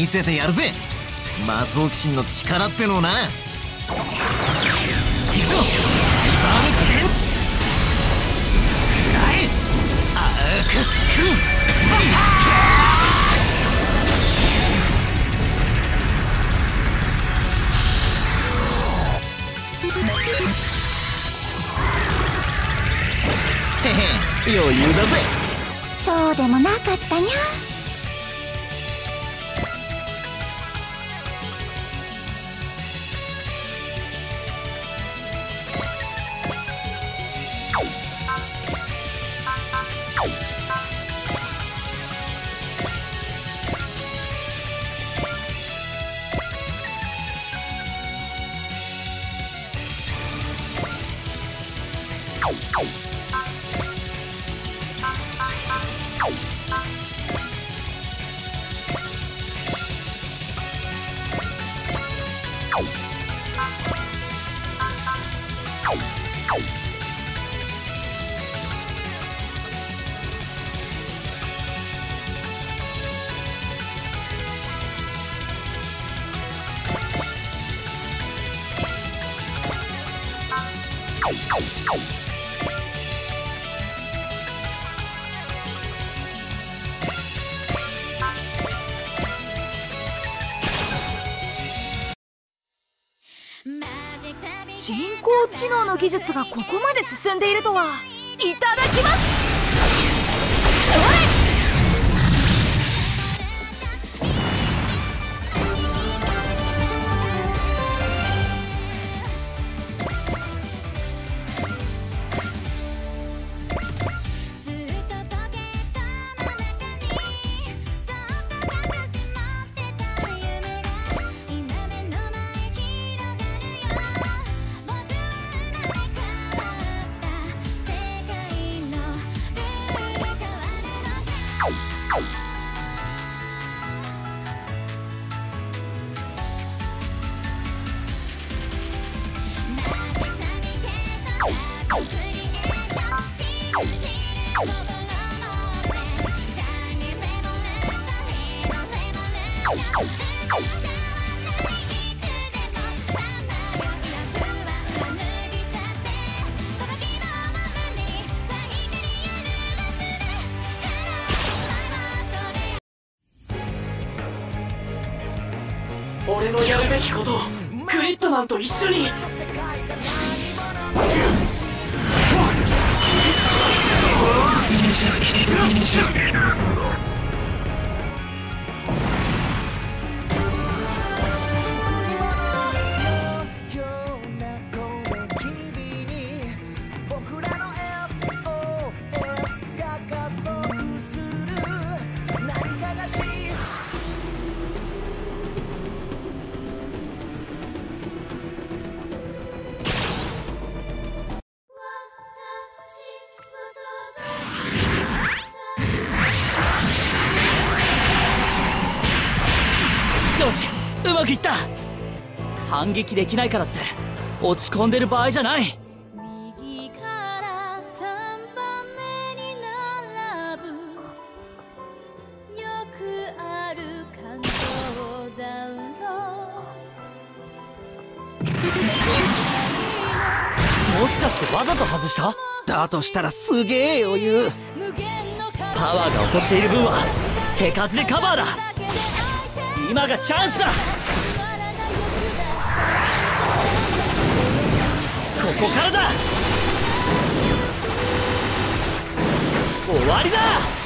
見せてやるぜ。魔装騎士の力ってのをな。行くぞ。サイバーミックスくらえ。アークシックバッターへへ余裕だぜ。そうでもなかったにゃ。技術がここまで進んでいるとは。俺のやるべきことをクリットマンと一緒に。スラッシュ反撃できないからって落ち込んでる場合じゃない。右から3番目に並ぶ。よくある感情ダウンロもしかしてわざと外した？だとしたらすげえ余裕。パワーが起こっている分は手数でカバーだ。今がチャンスだここからだ。終わりだ。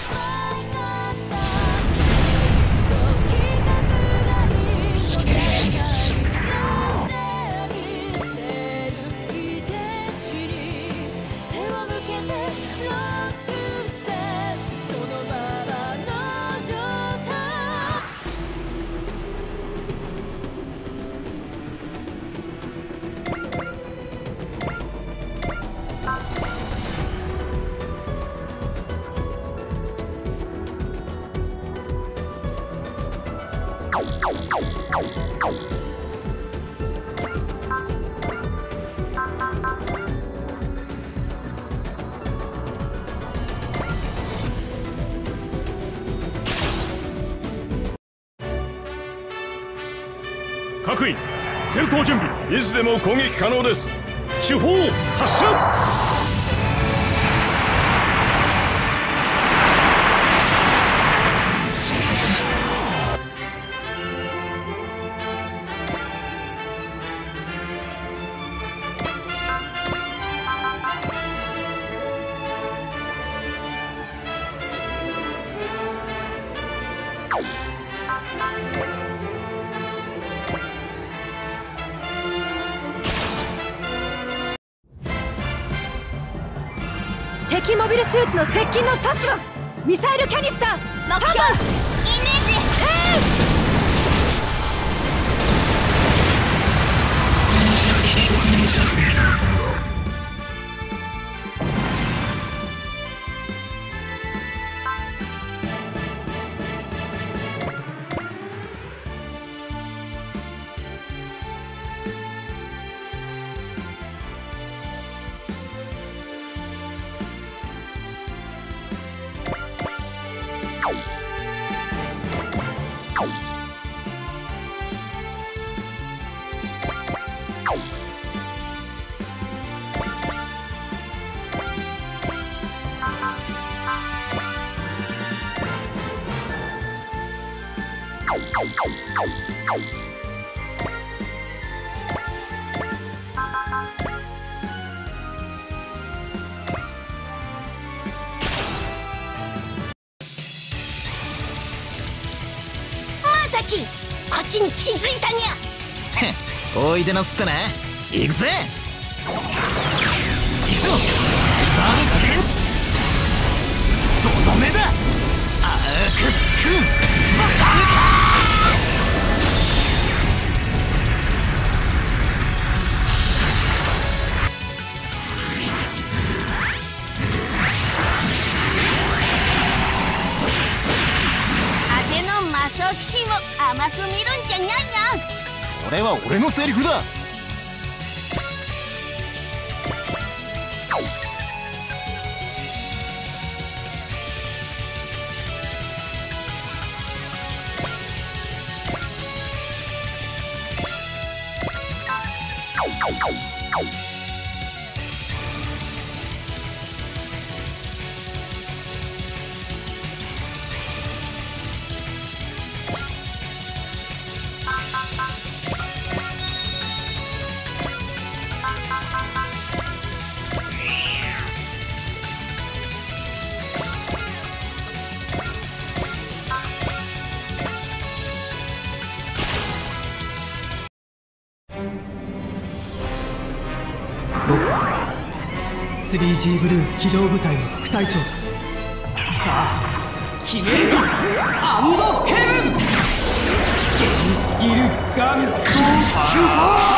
各員戦闘準備いつでも攻撃可能です。手法発射。こっちに気づいたにゃ。おいでなすっな行くぜ。行くぞ。ーとどめだ。甘く見るんじゃないそれは俺のセリフだ。シーブルー機動部隊の副隊長。ださあ決めるぞ。アンドヘブン。ゲンギルガンドキュー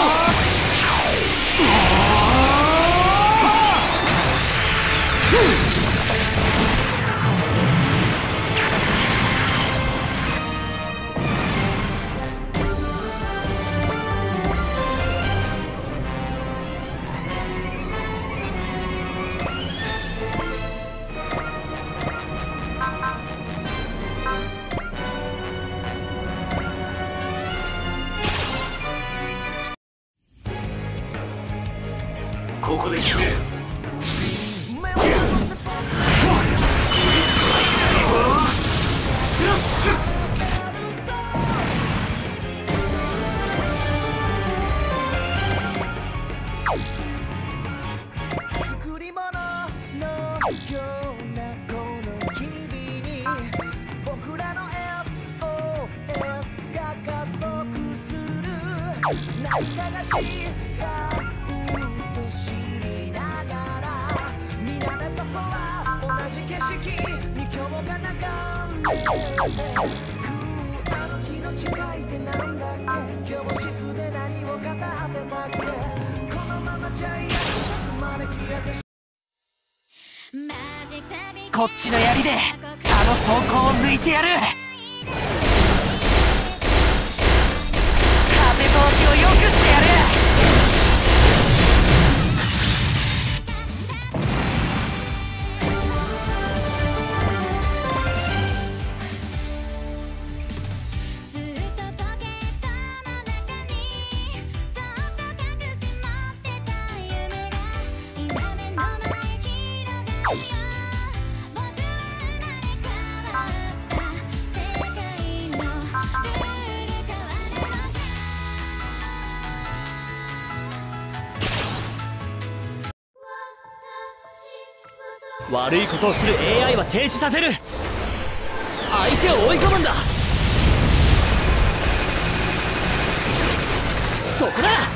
悪いことをする AI は停止させる。相手を追い込むんだ。そこだ。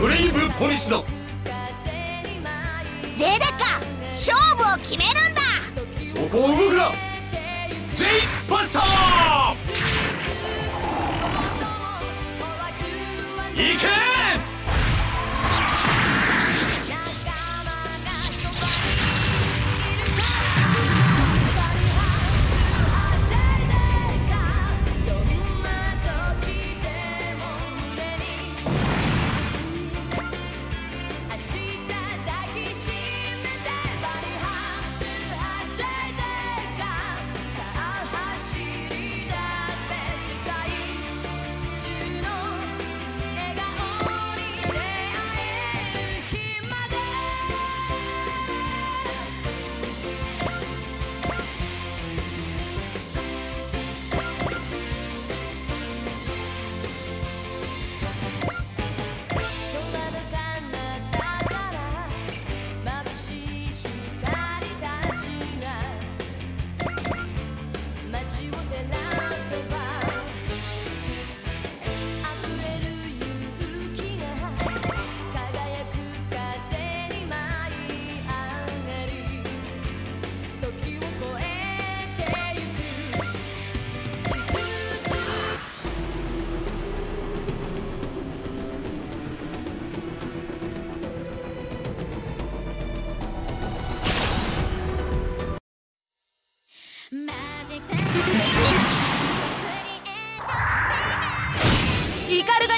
ブレイブポリスだ。ゼデカ勝負を決めるんだ。そこを動くな J バスター。いけ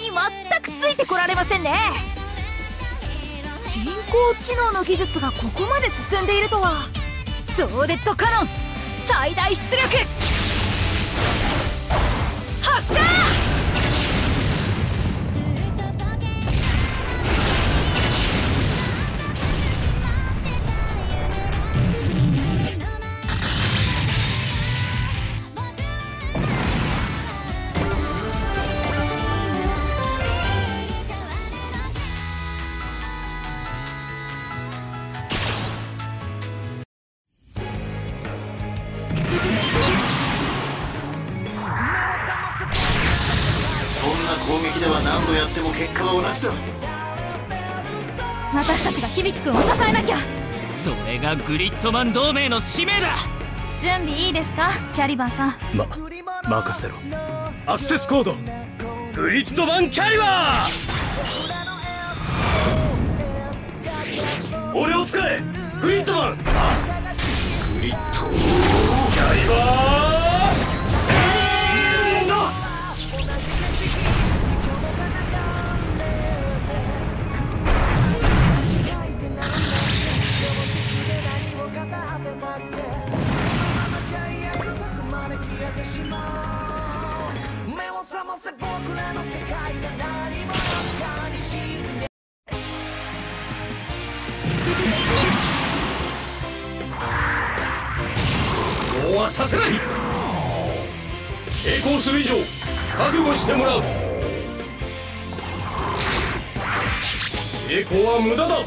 に全くついてこられませんね。人工知能の技術がここまで進んでいるとは。ソーデッドカノン最大出力！発射！グリッドマン同盟の使命だ。準備いいですか？キャリバンさん。ま任せろ。アクセスコード。グリッドマンキャリバー。俺を使えグリッドマン。グリッドキャリバーさせない。抵抗する以上覚悟してもらう。抵抗は無駄だ。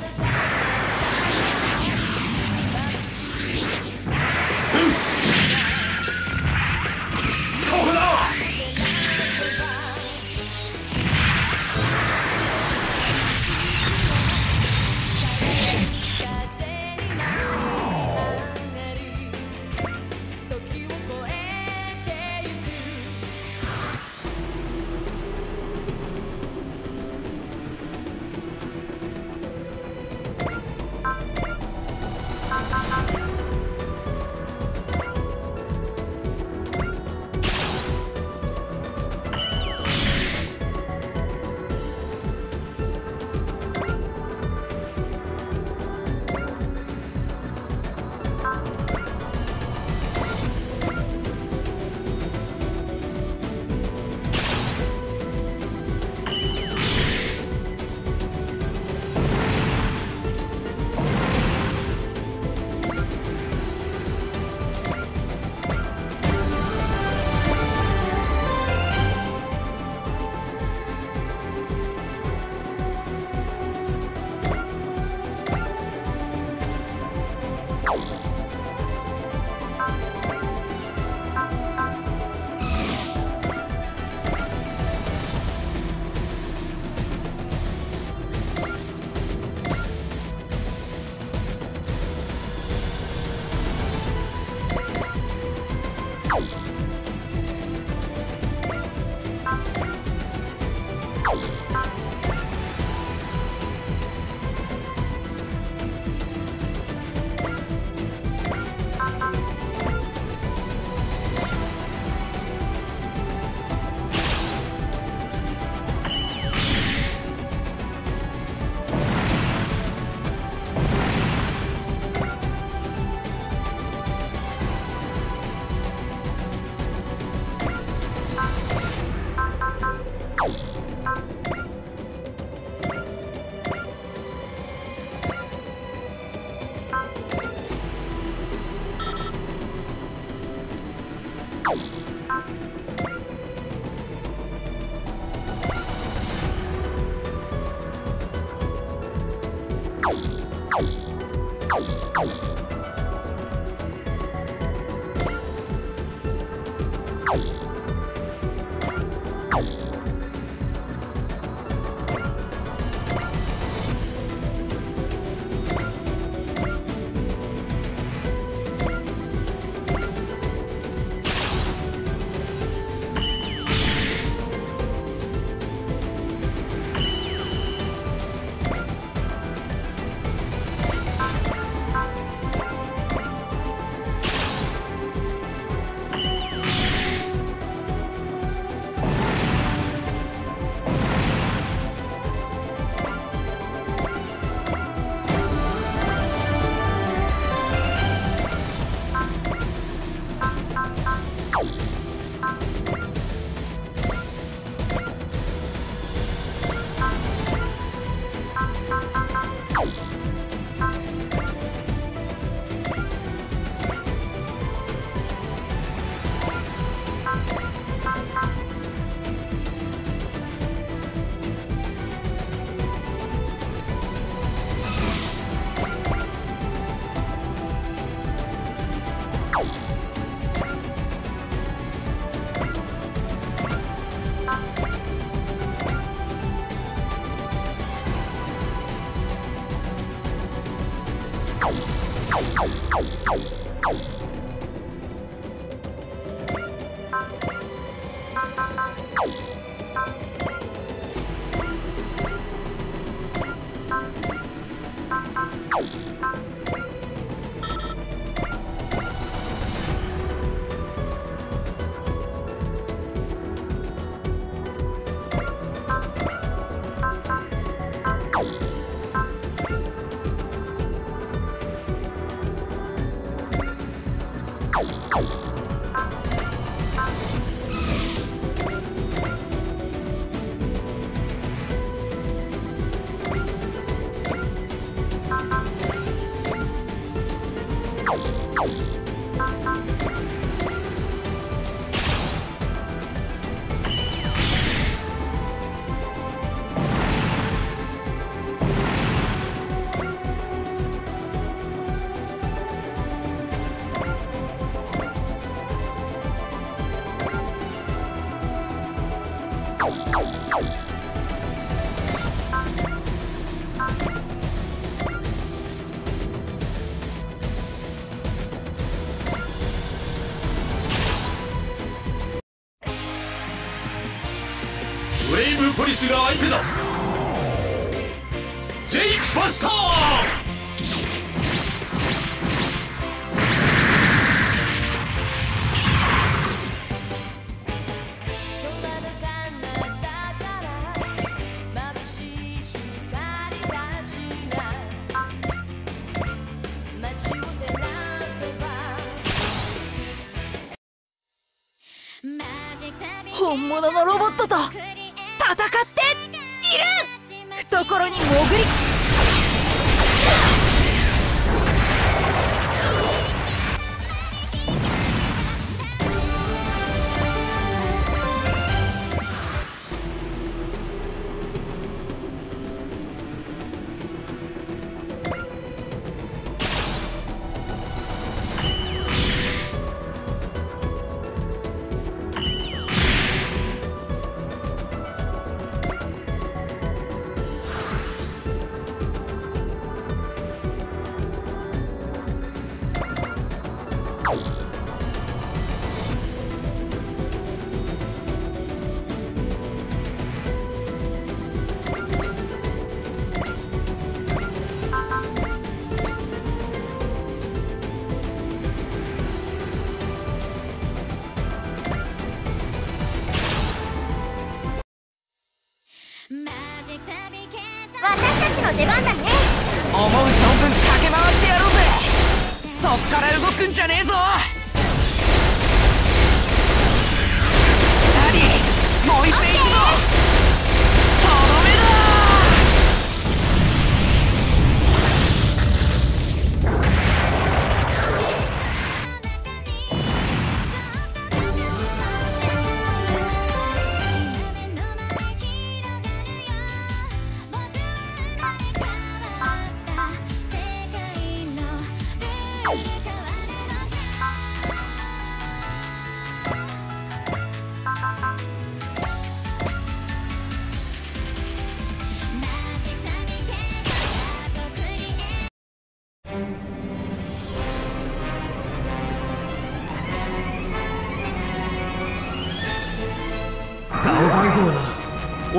ジェイ・バスター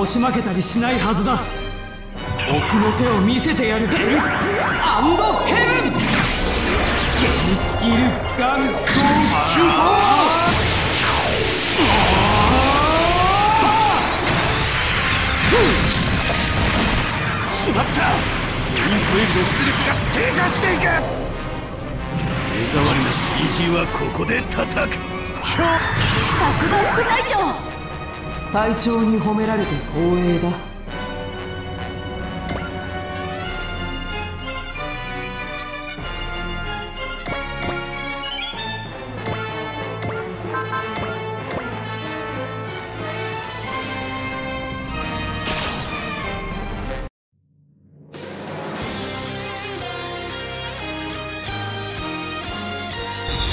押し負けたりしないはずだ。奥の手を見せてやる。ヘルアンドヘブンゲンギルガンドキュホしまった。インフエの出力が低下していく。目障りなスピージーはここで叩く。さすが副隊長隊長に褒められて光栄だ。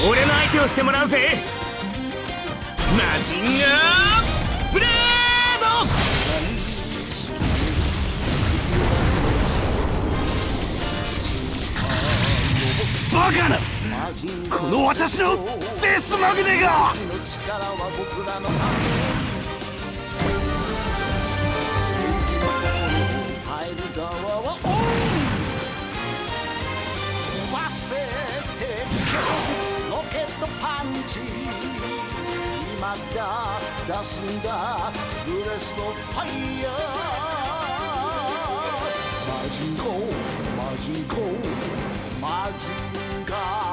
俺の相手をしてもらうぜ。かの愛正義の通に入る側はオン飛ばせてロケットパンチ今だ出すんだブレストファイヤーマジンコマジンコマジンガー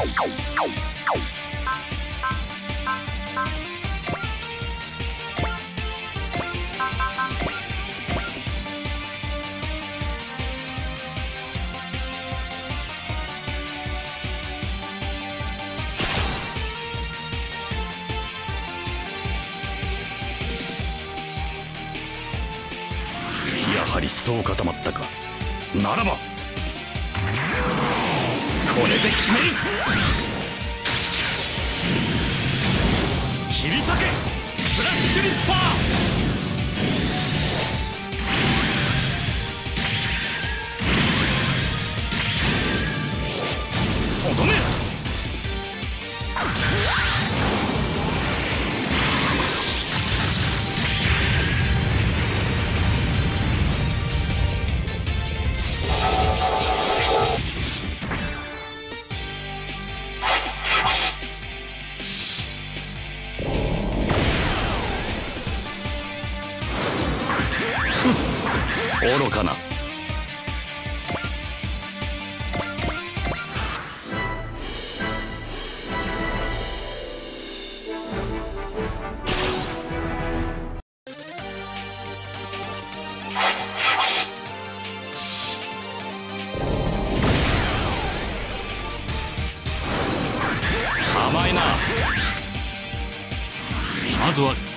Go, go, go. Slash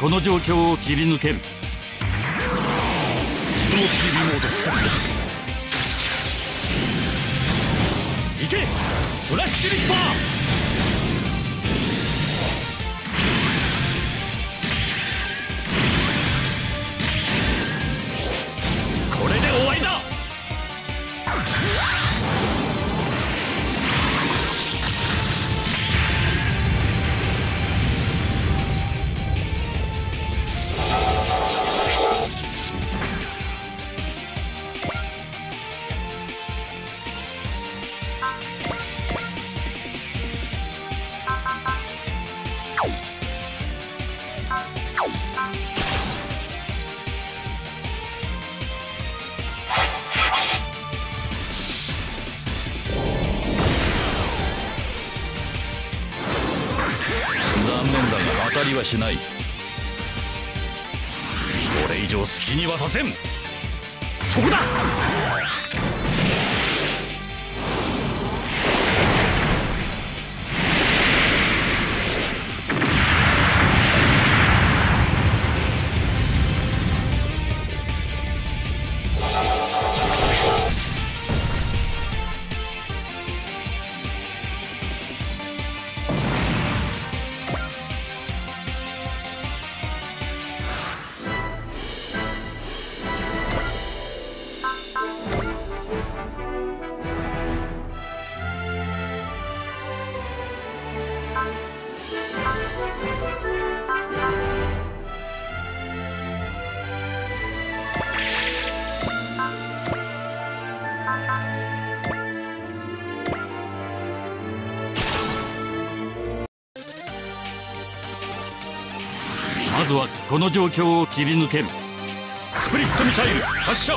この状況を切り抜ける。当たりはしない。これ以上好きにはさせん。そこだ！この状況を切り抜ける。スプリットミサイル発射。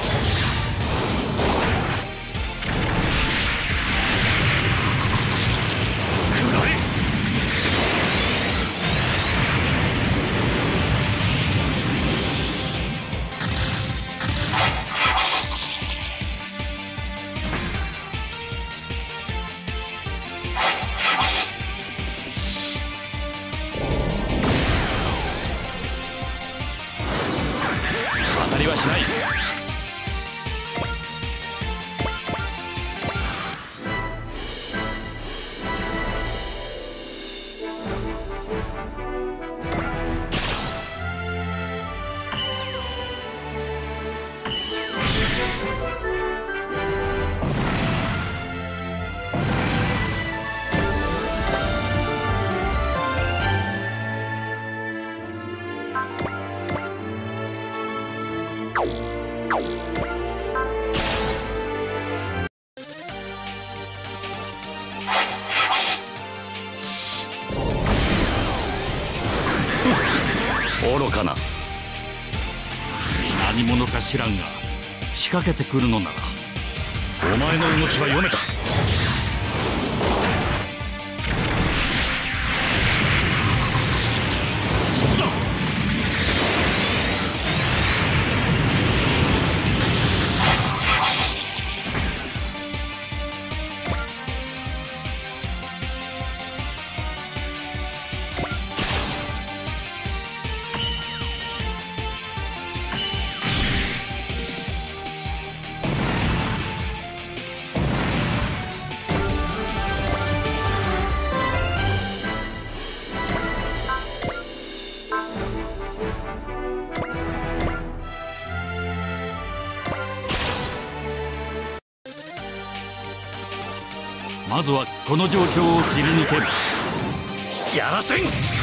かけてくるのならお前の命は読めた。この状況を切り抜ける。やらせん「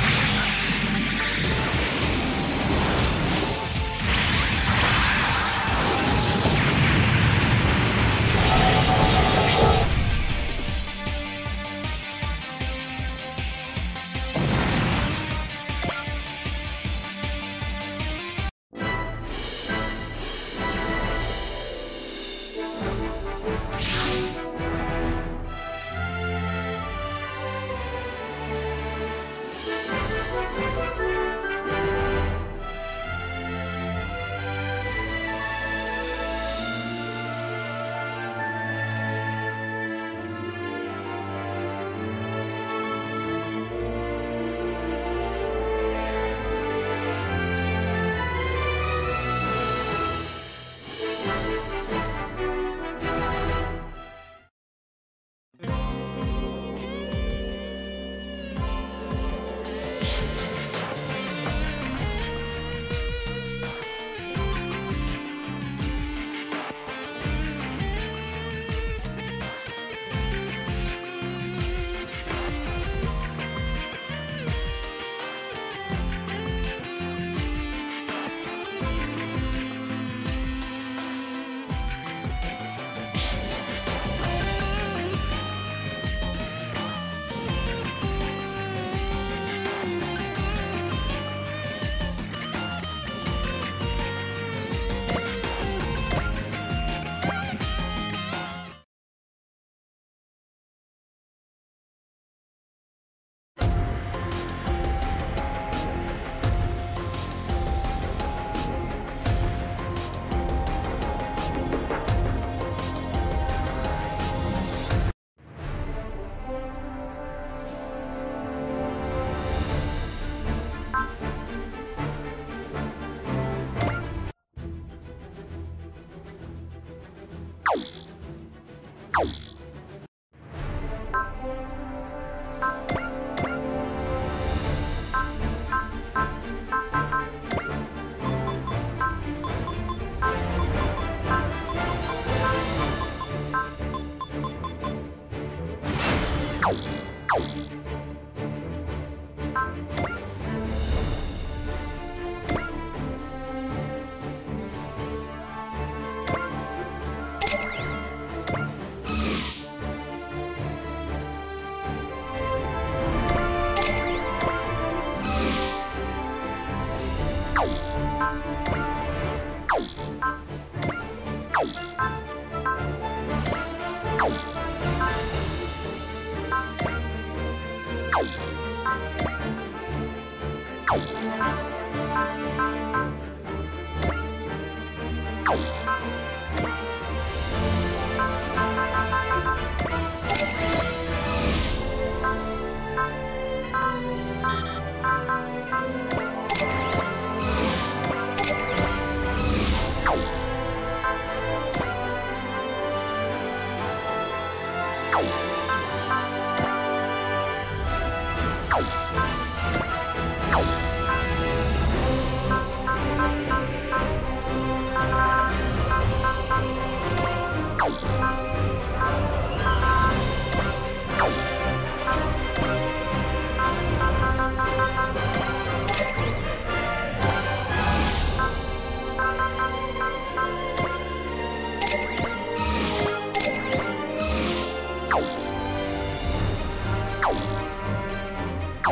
you.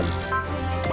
trabalho.